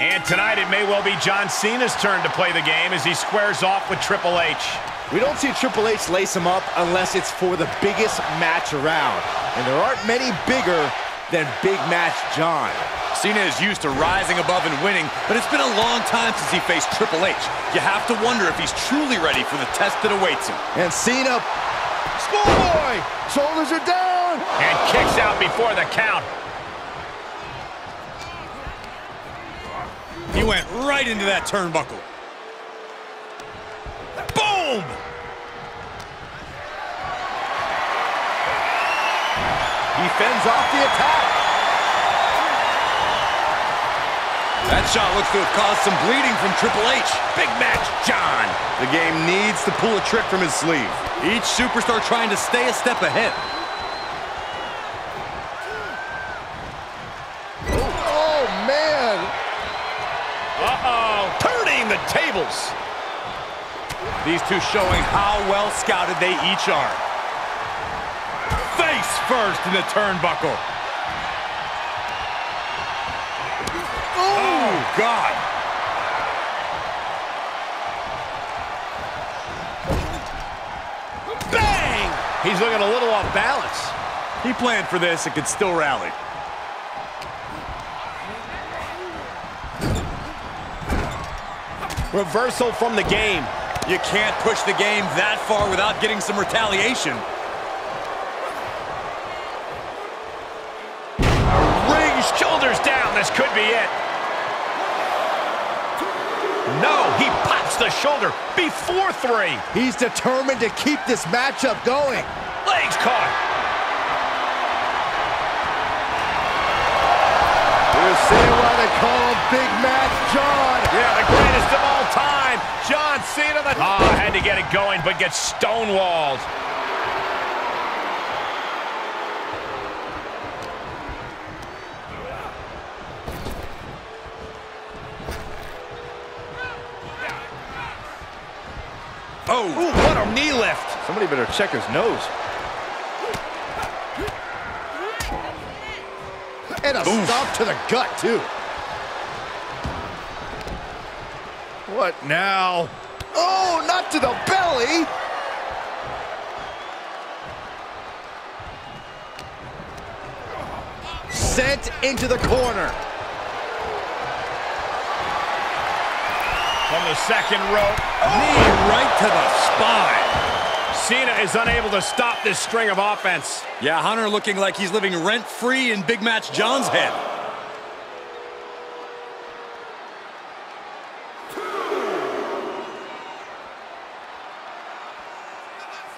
And tonight it may well be John Cena's turn to play the game as he squares off with Triple H. We don't see Triple H lace him up unless it's for the biggest match around. And there aren't many bigger than Big Match John. Cena is used to rising above and winning, but it's been a long time since he faced Triple H. You have to wonder if he's truly ready for the test that awaits him. And Cena, schoolboy, shoulders are down. And kicks out before the count. He went right into that turnbuckle. Boom! He fends off the attack. That shot looks to have caused some bleeding from Triple H. Big match, John. The game needs to pull a trick from his sleeve. Each superstar trying to stay a step ahead. The tables. These two showing how well scouted they each are. Face first in the turnbuckle. Oh, God. Bang! He's looking a little off balance. He planned for this and could still rally. Reversal from the game. You can't push the game that far without getting some retaliation. Ring shoulders down. This could be it. No, he pops the shoulder before three. He's determined to keep this matchup going. Legs caught. Call him Big Match John. Yeah, the greatest of all time. John Cena. The ah, had to get it going, but gets stonewalled. Oh, Ooh, what a knee lift. Somebody better check his nose. And a stomp to the gut, too. What now? Oh, not to the belly! Sent into the corner. From the second rope. Oh! knee right to the spine. Cena is unable to stop this string of offense. Yeah, Hunter looking like he's living rent-free in Big Match John's head.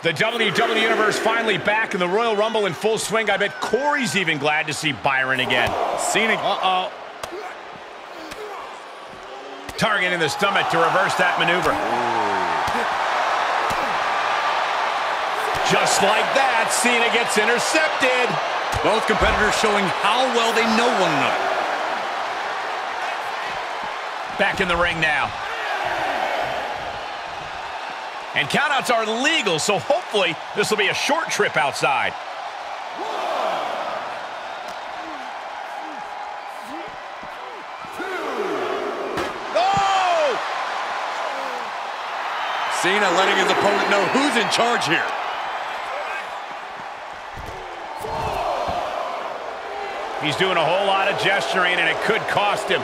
The WWE Universe finally back in the Royal Rumble in full swing. I bet Corey's even glad to see Byron again. Cena, Uh-oh. Targeting the stomach to reverse that maneuver. Just like that, Cena gets intercepted. both competitors showing how well they know one another. Back in the ring now. And countouts are legal, so hopefully this will be a short trip outside. Cena letting his opponent know who's in charge here. He's doing a whole lot of gesturing, and it could cost him.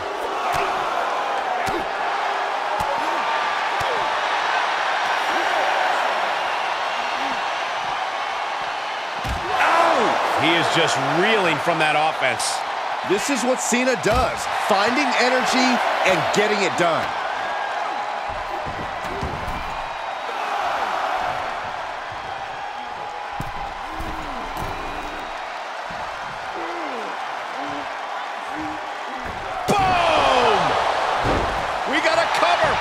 He is just reeling from that offense. This is what Cena does, finding energy and getting it done. Boom! We got a cover.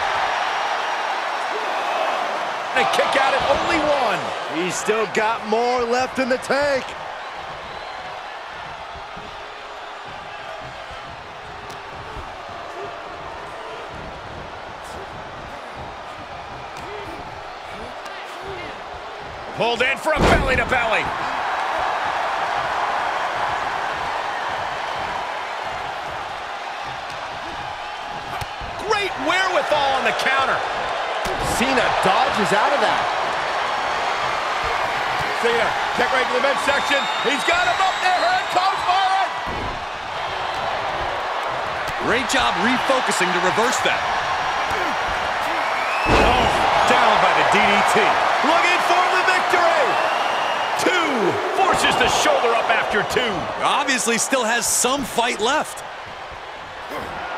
A kick out at only one. He's still got more left in the tank. Pulled in for a belly to belly. Great wherewithal on the counter. Cena dodges out of that. Cena, check right to the midsection. He's got him up there. Here it comes for it. Great job refocusing to reverse that. Oh, down by the DDT. Looking for. Forces the shoulder up after two. Obviously still has some fight left.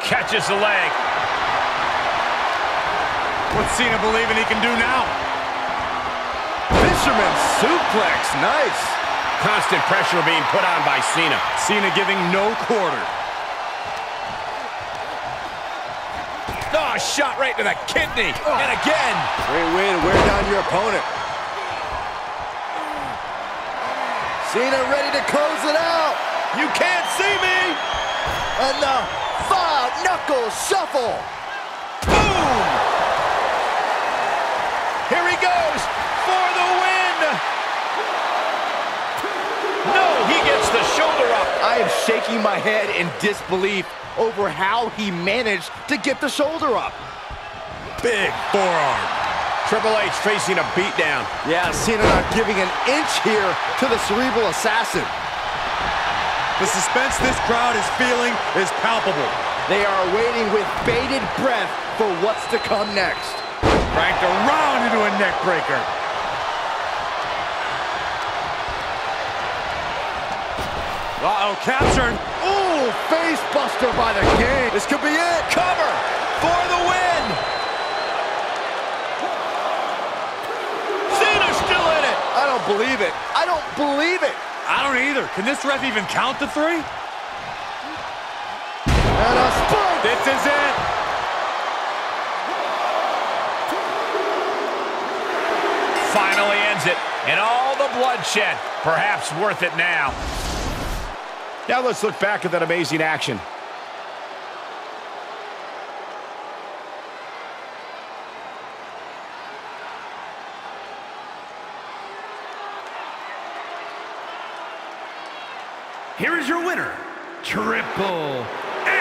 Catches the leg. What's Cena believing he can do now? Fisherman suplex. Nice. Constant pressure being put on by Cena. Cena giving no quarter. Oh, shot right to the kidney. Oh. And again. Great way to wear down your opponent. Cena ready to close it out. You can't see me. And the five knuckle shuffle. Boom! Here he goes for the win. No, he gets the shoulder up. I am shaking my head in disbelief over how he managed to get the shoulder up. Big forearm. Triple H facing a beatdown. Yeah, Cena not giving an inch here to the cerebral assassin. The suspense this crowd is feeling is palpable. They are waiting with bated breath for what's to come next. Cranked around into a neck breaker. Uh-oh, captured. Ooh, face buster by the game. This could be it. Cover for the win. Cena's still in it. I don't believe it. I don't believe it. I don't either. Can this ref even count to three? And a spike. This is it. Finally ends it. And all the bloodshed. Perhaps worth it now. Now let's look back at that amazing action. Here is your winner, Triple H.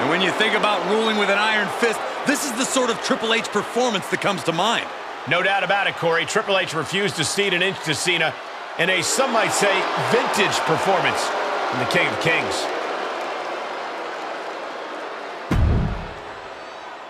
And when you think about ruling with an iron fist, this is the sort of Triple H performance that comes to mind. No doubt about it, Corey. Triple H refused to cede an inch to Cena in a, some might say, vintage performance from the King of Kings.